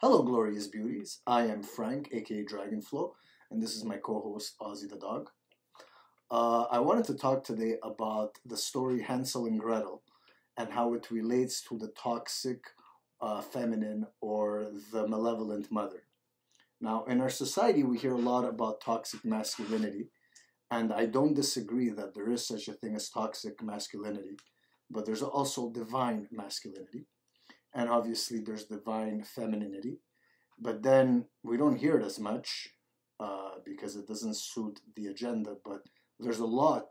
Hello, glorious beauties. I am Frank, aka Dragonflow, and this is my co host, Ozzy the dog. Uh, I wanted to talk today about the story Hansel and Gretel and how it relates to the toxic uh, feminine or the malevolent mother. Now, in our society, we hear a lot about toxic masculinity, and I don't disagree that there is such a thing as toxic masculinity, but there's also divine masculinity and obviously there's divine femininity but then we don't hear it as much uh, because it doesn't suit the agenda but there's a lot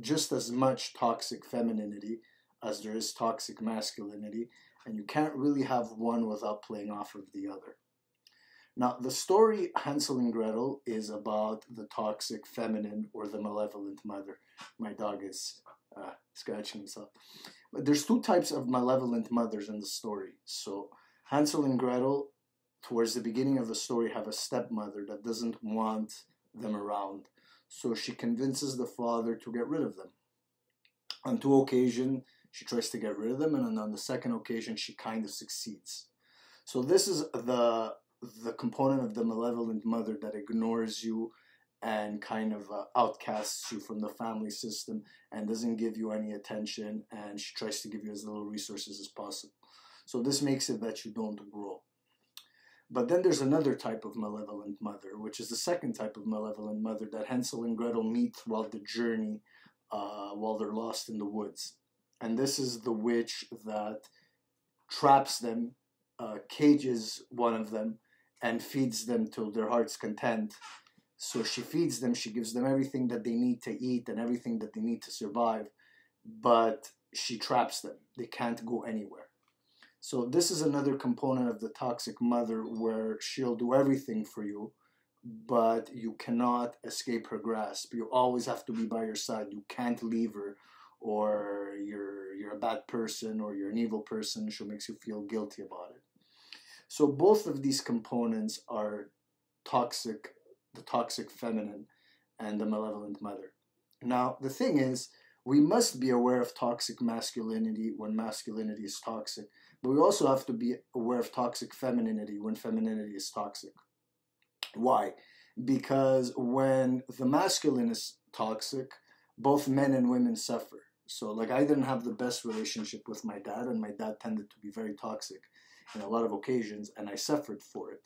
just as much toxic femininity as there is toxic masculinity and you can't really have one without playing off of the other. Now the story hansel and gretel is about the toxic feminine or the malevolent mother. My dog is uh, scratching himself there's two types of malevolent mothers in the story. So Hansel and Gretel, towards the beginning of the story, have a stepmother that doesn't want them around. So she convinces the father to get rid of them. On two occasions, she tries to get rid of them, and on the second occasion, she kind of succeeds. So this is the the component of the malevolent mother that ignores you and kind of uh, outcasts you from the family system and doesn't give you any attention and she tries to give you as little resources as possible. So this makes it that you don't grow. But then there's another type of malevolent mother, which is the second type of malevolent mother that Hansel and Gretel meet throughout the journey uh, while they're lost in the woods. And this is the witch that traps them, uh, cages one of them, and feeds them till their heart's content so she feeds them, she gives them everything that they need to eat and everything that they need to survive, but she traps them. They can't go anywhere. So this is another component of the toxic mother where she'll do everything for you, but you cannot escape her grasp. You always have to be by her side. You can't leave her or you're you're a bad person or you're an evil person. She makes you feel guilty about it. So both of these components are toxic the toxic feminine and the malevolent mother. Now, the thing is, we must be aware of toxic masculinity when masculinity is toxic, but we also have to be aware of toxic femininity when femininity is toxic. Why? Because when the masculine is toxic, both men and women suffer. So, like, I didn't have the best relationship with my dad, and my dad tended to be very toxic in a lot of occasions, and I suffered for it.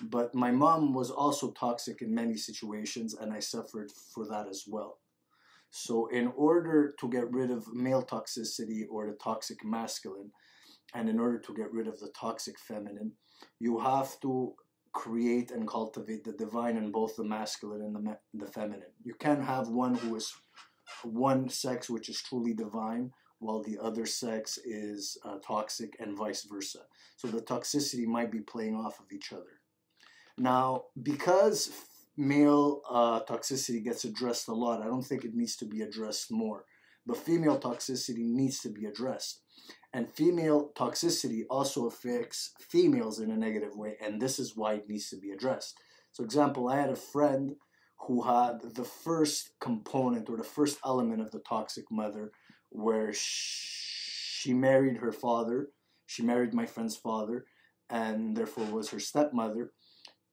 But my mom was also toxic in many situations, and I suffered for that as well. So, in order to get rid of male toxicity or the toxic masculine, and in order to get rid of the toxic feminine, you have to create and cultivate the divine in both the masculine and the, the feminine. You can't have one who is one sex which is truly divine while the other sex is uh, toxic and vice versa. So the toxicity might be playing off of each other. Now, because male uh, toxicity gets addressed a lot, I don't think it needs to be addressed more. But female toxicity needs to be addressed. And female toxicity also affects females in a negative way, and this is why it needs to be addressed. So, example, I had a friend who had the first component or the first element of the toxic mother, where she married her father, she married my friend's father, and therefore was her stepmother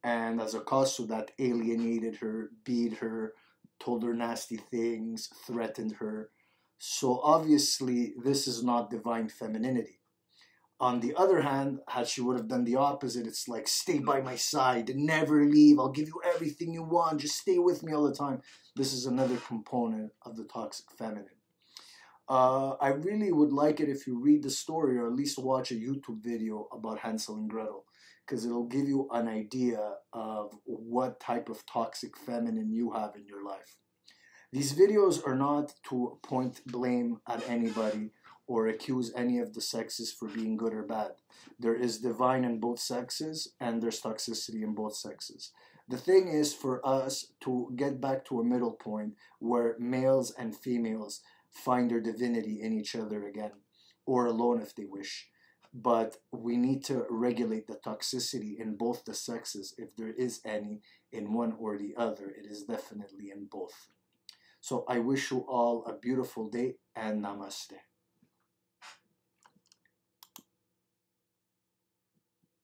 and as a to that alienated her beat her told her nasty things threatened her. So obviously this is not divine femininity. On the other hand had she would have done the opposite it's like stay by my side never leave i'll give you everything you want just stay with me all the time. This is another component of the toxic feminine uh, I really would like it if you read the story or at least watch a YouTube video about Hansel and Gretel because it'll give you an idea of what type of toxic feminine you have in your life. These videos are not to point blame at anybody or accuse any of the sexes for being good or bad. There is divine in both sexes and there's toxicity in both sexes. The thing is for us to get back to a middle point where males and females find their divinity in each other again, or alone if they wish. But we need to regulate the toxicity in both the sexes. If there is any in one or the other it is definitely in both. So i wish you all a beautiful day and namaste